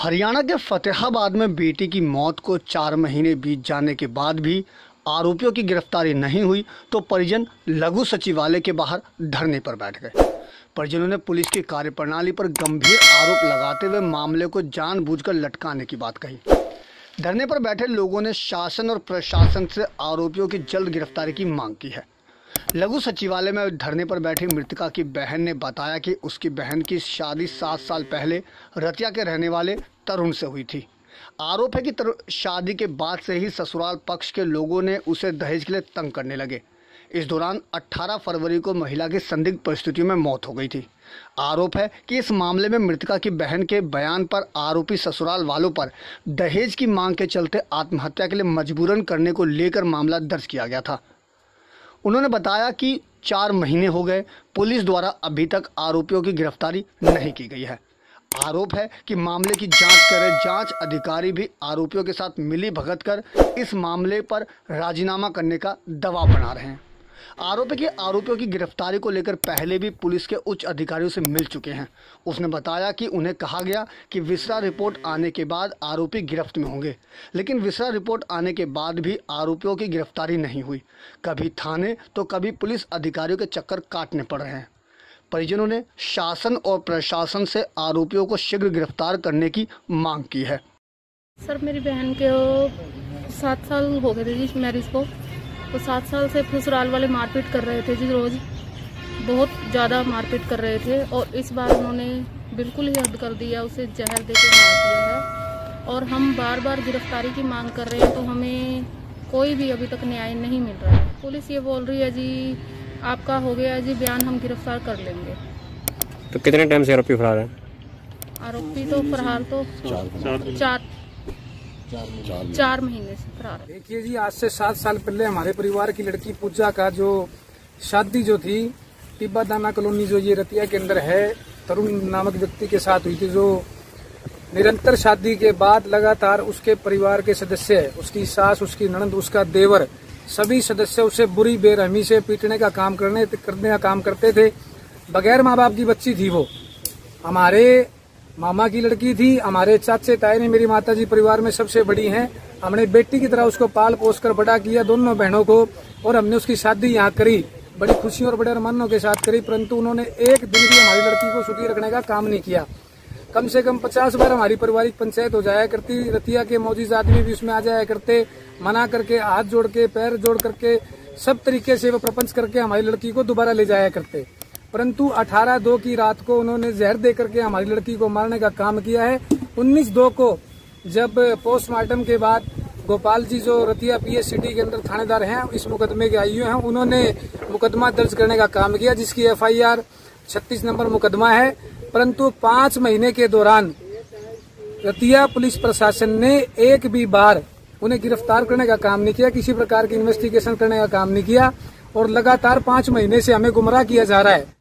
हरियाणा के फतेहाबाद में बेटी की मौत को चार महीने बीत जाने के बाद भी आरोपियों की गिरफ्तारी नहीं हुई तो परिजन लघु सचिवालय के बाहर धरने पर बैठ गए। परिजनों ने पुलिस की कार्यप्रणाली पर गंभीर आरोप लगाते हुए मामले को जानबूझकर लटकाने की बात कही। धरने पर बैठे लोगों ने शासन और प्रशासन से आरोपियों की जल्द गिरफ्तारी की मांग की है। लघु सचिवालय में धरने पर बैठी मृतका की बहन ने बताया कि उसकी बहन की शादी सात साल पहले रतिया के रहने वाले तरुण से हुई थी। आरोप है कि शादी के बाद से ही ससुराल पक्ष के लोगों ने उसे दहेज के लिए तंग करने लगे। इस दौरान 18 फरवरी को महिला की संदिग्ध परिस्थितियों में मौत हो गई थी। आरोप है कि इस मामले में मृतका की बहन के बयान पर आरोपी ससुराल वालों पर दहेज की मांग के चलते आत्महत्या के लिए मजबूरन करने को लेकर मामला दर्ज किया गया था। उन्होंने बताया कि चार महीने हो गए, पुलिस द्वारा अभी तक आरोपियों की गिरफ्तारी नहीं की गई है। आरोप है कि मामले की जाँच करे जाँच अधिकारी भी आरोपियों के साथ मिली भगत कर इस मामले पर राजीनामा करने का दबाव बना रहे हैं। आरोप के आरोपियों की गिरफ्तारी को लेकर पहले भी पुलिस के उच्च अधिकारियों से मिल चुके हैं। उसने बताया कि उन्हें कहा गया कि विसरा रिपोर्ट आने के बाद आरोपी गिरफ्त में होंगे, लेकिन विसरा रिपोर्ट आने के बाद भी आरोपियों की गिरफ्तारी नहीं हुई। कभी थाने तो कभी पुलिस अधिकारियों के चक्कर काटने पड़ रहे हैं। परिजनों ने शासन और प्रशासन से आरोपियों को शीघ्र गिरफ़्तार करने की मांग की है। सर, मेरी बहन के सात साल हो गए थे मैरिज को। तो सात साल से ससुराल वाले मारपीट कर रहे थे जी रोज बहुत ज़्यादा मारपीट कर रहे थे और इस बार उन्होंने बिल्कुल ही हद कर दिया उसे जहर दे के मार दिया है। और हम बार बार गिरफ्तारी की मांग कर रहे हैं तो हमें कोई भी अभी तक न्याय नहीं मिल रहा है। पुलिस ये बोल रही है जी आपका हो गया जी बयान हम गिरफ़्तार कर लेंगे। तो कितने टाइम से आरोपी फरार है? आरोपी तो फ़िलहाल तो चार, चार चार महीने से फरार। देखिए जी आज से सात साल पहले हमारे परिवार की लड़की पूजा का जो शादी जो थी टिब्बा दाना कॉलोनी जो ये रतिया के अंदर है तरुण नामक व्यक्ति के साथ हुई थी जो निरंतर शादी के बाद लगातार उसके परिवार के सदस्य उसकी सास उसकी ननद उसका देवर सभी सदस्य उसे बुरी बेरहमी से पीटने का काम करने करने का काम करते थे। बगैर माँ बाप की बच्ची थी वो। हमारे मामा की लड़की थी, हमारे चाचे ताए ने मेरी माता जी परिवार में सबसे बड़ी हैं। हमने बेटी की तरह उसको पाल पोस कर बड़ा किया दोनों बहनों को, और हमने उसकी शादी यहाँ करी। बड़ी खुशी और बड़े अरमानों के साथ करी, परंतु उन्होंने एक दिन भी हमारी लड़की को छुट्टी रखने का काम नहीं किया। कम से कम पचास बार हमारी पारिवारिक पंचायत हो जाया करती, रतिया के मौजूद आदमी भी उसमें आ जाया करते, मना करके, हाथ जोड़ के, पैर जोड़ करके, सब तरीके से वो प्रपंच करके हमारी लड़की को दोबारा ले जाया करते। परंतु 18 दो की रात को उन्होंने जहर दे करके हमारी लड़की को मारने का काम किया है। 19 दो को जब पोस्टमार्टम के बाद गोपाल जी जो रतिया पीएस सिटी के अंदर थानेदार हैं, इस मुकदमे के आयु हैं, उन्होंने मुकदमा दर्ज करने का काम किया, जिसकी एफआईआर 36 नंबर मुकदमा है। परंतु पाँच महीने के दौरान रतिया पुलिस प्रशासन ने एक भी बार उन्हें गिरफ़्तार करने का काम नहीं किया, किसी प्रकार की इन्वेस्टिगेशन करने का काम नहीं किया, और लगातार पाँच महीने से हमें गुमराह किया जा रहा है।